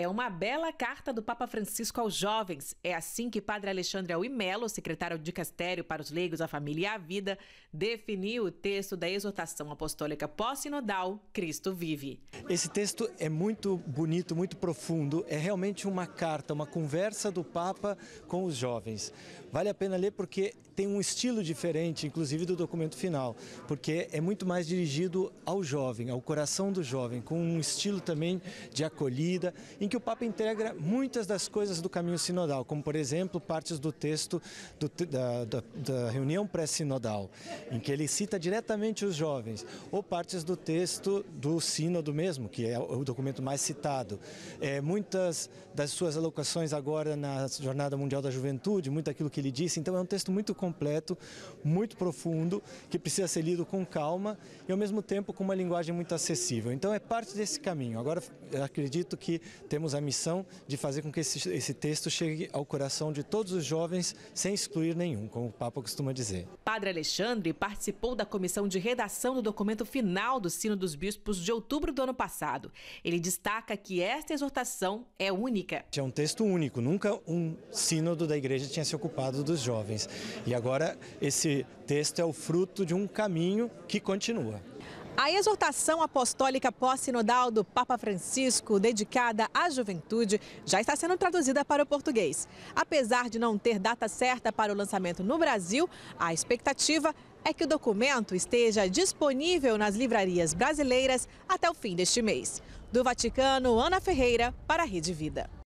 É uma bela carta do Papa Francisco aos jovens. É assim que Padre Alexandre Aui Melo, secretário de Castério para os Leigos, a Família e a Vida, definiu o texto da exortação apostólica pós-sinodal Cristo Vive. Esse texto é muito bonito, muito profundo. É realmente uma carta, uma conversa do Papa com os jovens. Vale a pena ler porque tem um estilo diferente, inclusive do documento final, porque é muito mais dirigido ao jovem, ao coração do jovem, com um estilo também de acolhida, em que o Papa integra muitas das coisas do caminho sinodal, como por exemplo partes do texto do, da, da, da reunião pré-sinodal, em que ele cita diretamente os jovens, ou partes do texto do sínodo mesmo, que é o documento mais citado. É, muitas das suas alocações agora na Jornada Mundial da Juventude, muito aquilo que ele disse, então é um texto muito completo, muito profundo, que precisa ser lido com calma e ao mesmo tempo com uma linguagem muito acessível. Então é parte desse caminho. Agora acredito que temos a missão de fazer com que esse, esse texto chegue ao coração de todos os jovens sem excluir nenhum, como o Papa costuma dizer. Padre Alexandre participou da comissão de redação do documento final do Sino dos Bispos de outubro do ano passado. Ele destaca que esta exortação é única. É um texto único, nunca um sínodo da igreja tinha se ocupado dos jovens. E agora esse texto é o fruto de um caminho que continua. A exortação apostólica pós-sinodal do Papa Francisco, dedicada à juventude, já está sendo traduzida para o português. Apesar de não ter data certa para o lançamento no Brasil, a expectativa é que o documento esteja disponível nas livrarias brasileiras até o fim deste mês. Do Vaticano, Ana Ferreira, para a Rede Vida.